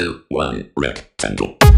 two, one, rectangle.